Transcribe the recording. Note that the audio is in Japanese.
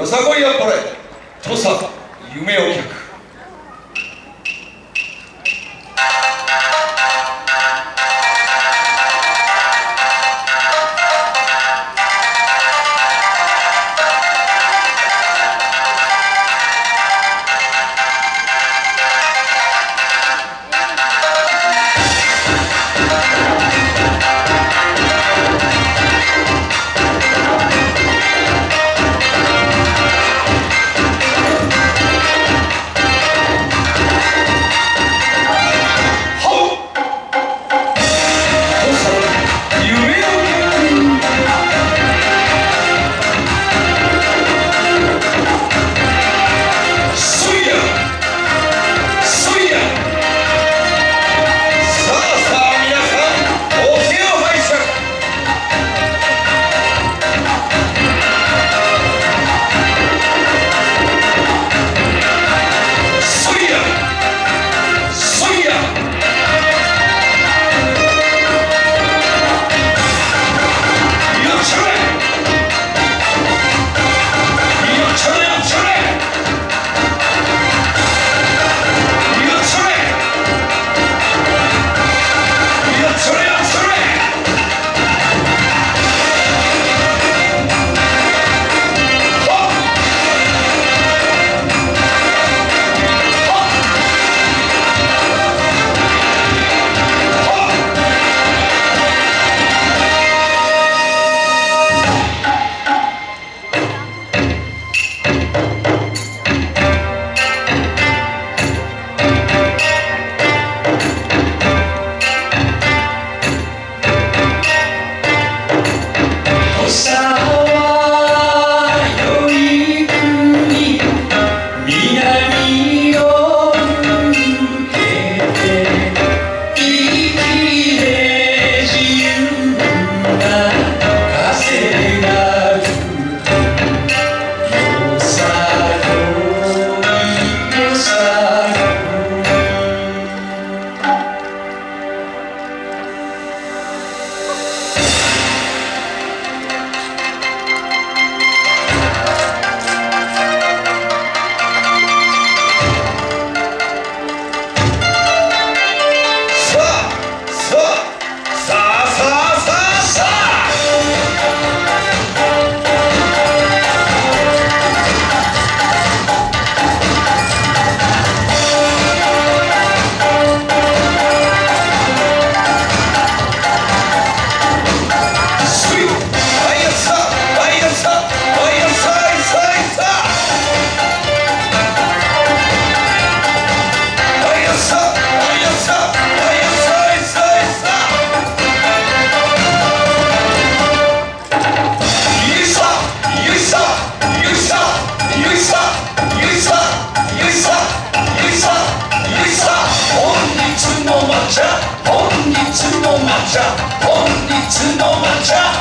よさこいやこれ。土佐夢を客本日の抹茶。本日の抹茶。